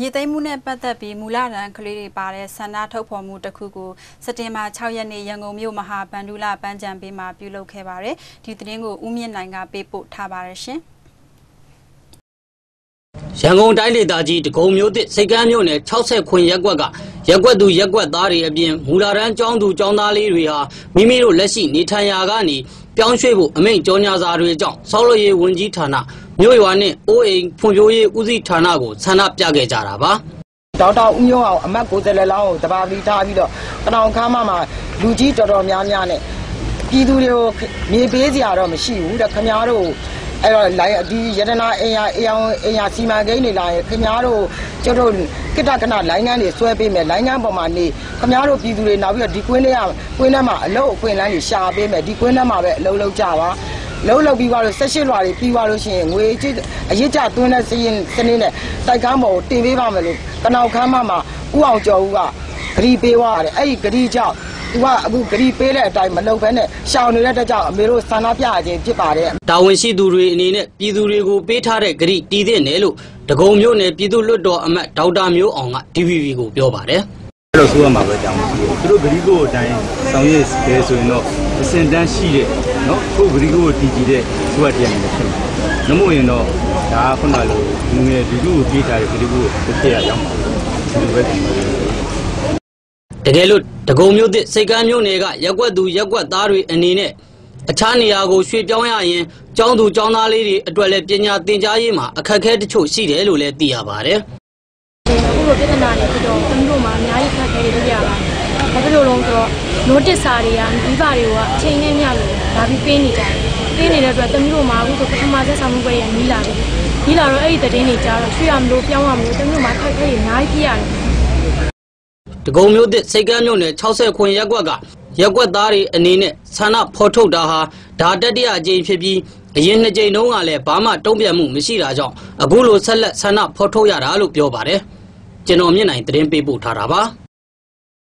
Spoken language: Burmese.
မြေသိမ်းမှုနဲ့ပတ်သက်ပြီးမူလတန်းကလေးတွေပါတဲ့ဆန္ဒထုတ်ဖော်မှုတစ်ခုကိုစက်တင်ဘာ6ရက်နေ့ရန်ကုန်မြို့မဟာဗန္ဓုလပန်းချံပေးမှာပြုလုပ်ခဲ့ပါတယ်။ဒီသတင်းကိုဦးမြင့်နိုင်ကပေးပို့ထားပါတယ်ရှင်။ ရန်ကုန်တိုင်းဒေသကြီးတကုံမျိုးသစ်စိတ်ကမ်းမြို့နယ်60ခွင်ရက်ကွက်ကရက်ကွက်သူရက်ကွက်သားတွေအပြင်မူလာရန်ကျောင်းသူကျောင်းသားလေးတွေဟာမိမိတို့လက်ရှိနေထိုင်ရာကနေပြောင်းရွှေ့ဖို့အမိန့်ကြော်ညာစာတွေကြောင့်ဆောက်လုပ်ရေးဝန်ကြီးဌာနမြို့ရွာနဲ့အိုးအိမ်ဖွံ့ဖြိုးရေးဦးစီးဌာနကိုဆန္ဒပြခဲ့ကြတာပါဒေါက်တာဦးမျိုးအောင်အမတ်ကိုယ်စားလှယ်လောင်းကိုတပါပြီးထားပြီးတော့ကနောင်ခမ်းမမှာလူကြီးတော်တော်များများနဲ့ပြည်သူတွေကိုမြေပေးစရာတော့မရှိဘူးတဲ့ခင်ဗျားတို့ အဲ့တော့လိုင်းဒီရတနာအင်ယာအင်ယာအင်ယာစီမံကိန်းတွေလာရင်ခင်ဗျားတို့ကျတို့ကိတ္တကနာလိုင်းငန်းတွေဆွဲပေးမယ်လိုင်းငန်းပေါ်မှာနေခင်ဗျားတို့ပြည်သူတွေနောက်ပြီးတော့ဒီကွင်းထဲကကွင်းထဲမှာအလုပ်အခွင့်အလမ်းတွေရှာပေးမယ်ဒီကွင်းထဲမှာပဲအလုပ်လုပ်ကြပါလုံးလုံးပြီးသွားလို့ဆက်ရှိလွာတွေပြီးသွားလို့ရှိရင်ငွေကြေးအရစ်ကြသွင်းတဲ့စရင်စနစ်နဲ့စိုက်ကမ်းပေါ်ကိုတင်ပေးပါမယ်လို့ကနောက်ခမ်းမမှာဥအောင်ကျော်ဦးကဂရီပေးသွားတယ်အဲ့ဒီဂရီကြောင့် သူကအခုဂရီပေးတဲ့အတိုင်းမလုပ်ဘဲနဲ့ရှောင်နေတဲ့အတွက်ကြောင့်အမေတို့ဆန္ဒပြခြင်းဖြစ်ပါတယ်တာဝန်ရှိသူတွေအနေနဲ့ပြည်သူတွေကိုပေးထားတဲ့ဂရိတည်တဲ့နယ်လို့တကုံမြို့နယ်ပြည်သူ့လွှတ်တော်အမတ်ဒေါက်တာမျိုးအောင်က DVB ကိုပြောပါတယ်အဲ့တော့ဆိုရမှာပဲကြောင်းမရှိဘူးသူတို့ဂရီကိုအတိုင်းဆောင်ရွက်တယ်ဆိုရင်တော့အစင်တန်းရှိတဲ့နော်ကိုဂရီကိုတည်ကြည်တဲ့သူကတရားနေဖြစ်မှာနမို့ရင်တော့ဒါကခုနလိုလူငယ်လူလူကိုပြေးထားတဲ့ဂရီကိုတစ်ထည့်ရအောင်ပါဒီလိုပဲဒီလိုပဲတကယ်လို့ တကုံမျိုးသစ်စိတ်ကမ်းမျိုးနယ်ကရက်ကွက်သူရက်ကွက်သားတွေအနေနဲ့အခြားနေရာကိုရွှေ့ပြောင်းရရင်ကျောင်းသူကျောင်းသားလေးတွေအတွက်လည်းပညာသင်ကြားရေးမှာအခက်အခဲတချို့ရှိတယ်လို့လည်းသိရပါတယ်အခုလိုပြဿနာတွေဖြစ်တော့သမီးတို့မှာအများကြီးခက်ခဲတွေတွေ့ရပါတယ်။ဘာဖြစ်လို့လဲဆိုတော့ notice စာတွေကမိဘတွေကအချိန်နဲ့မျှလို့ဒါပြီးပေးနေကြတယ်။ပေးနေတဲ့အတွက်သမီးတို့မှာအခုဆိုပထမဆက်ဆောင်မှုပွဲရနီးလာပြီ။နီးလာတော့အဲ့ဒီသတင်းတွေကြားတော့ရွှေ့ရမလို့ပြောင်းရမလို့သမီးတို့မှာခက်ခဲတွေအများကြီးဖြစ်ရတယ်။ တကုံမျိုးသစ်စိတ်ကမ်းမျိုးနယ်60ခွင်ရက်ကွက်ကရက်ကွက်သားတွေအနေနဲ့ဆန္ဒဖော်ထုတ်တာဟာဒါတတိယအကြိမ်ဖြစ်ပြီးအရင်နှစ်ကြိမ်တုန်းကလည်းဘာမှတုံ့ပြန်မှုမရှိတာကြောင့်အခုလိုဆက်လက်ဆန္ဒဖော်ထုတ်ရတာလို့ပြောပါတယ်ကျွန်တော်မြင့်နိုင်သတင်းပေးပို့ထားတာပါ